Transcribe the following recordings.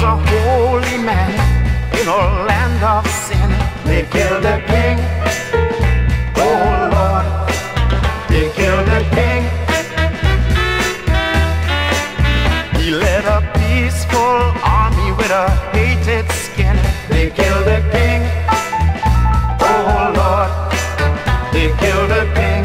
was a holy man in a land of sin. They killed the king. Oh Lord, they killed the king. He led a peaceful army with a hated skin. They killed the king. Oh Lord, they killed the king.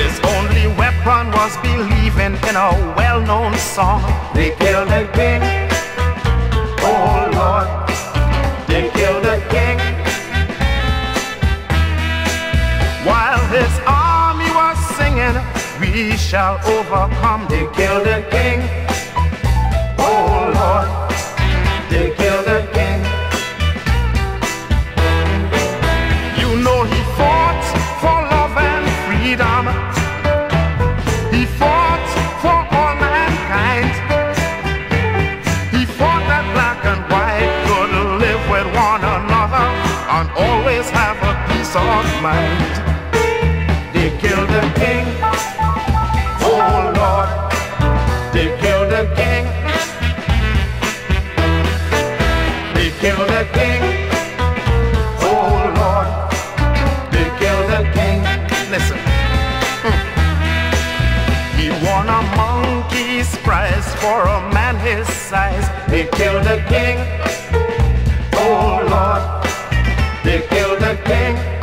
His only weapon was belief in a well-known song. They killed the king. Oh Lord, they killed the king. While his army was singing, we shall overcome. They killed the king. Mind. They killed the king. Oh Lord, they killed the king. They killed the king. Oh Lord, they killed the king. Listen. He won a monkey's prize for a man his size. They killed the king. Oh Lord, they killed the king.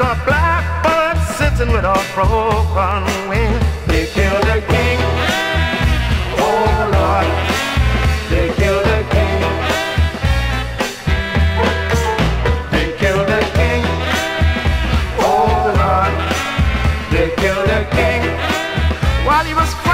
a blackbird sitting with a broken wing. They killed the king. Oh Lord, they killed the king. They killed the king. Oh Lord, they killed the king. While he was.